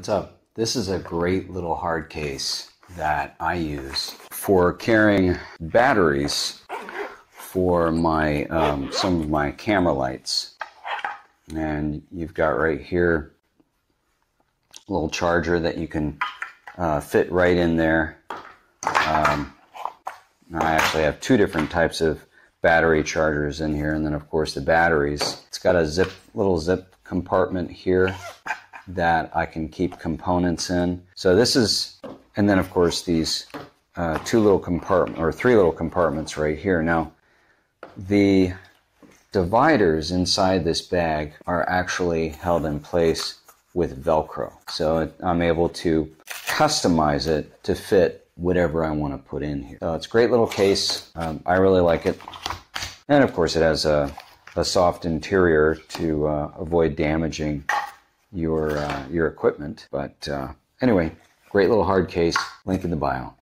what's up? This is a great little hard case that I use for carrying batteries for my um, some of my camera lights. And you've got right here a little charger that you can uh, fit right in there. Um, I actually have two different types of battery chargers in here, and then of course the batteries. It's got a zip little zip compartment here that I can keep components in. So this is, and then of course these uh, two little compartment or three little compartments right here. Now, the dividers inside this bag are actually held in place with Velcro. So I'm able to customize it to fit whatever I want to put in here. So it's a great little case. Um, I really like it. And of course, it has a, a soft interior to uh, avoid damaging your uh, your equipment. But uh, anyway, great little hard case. Link in the bio.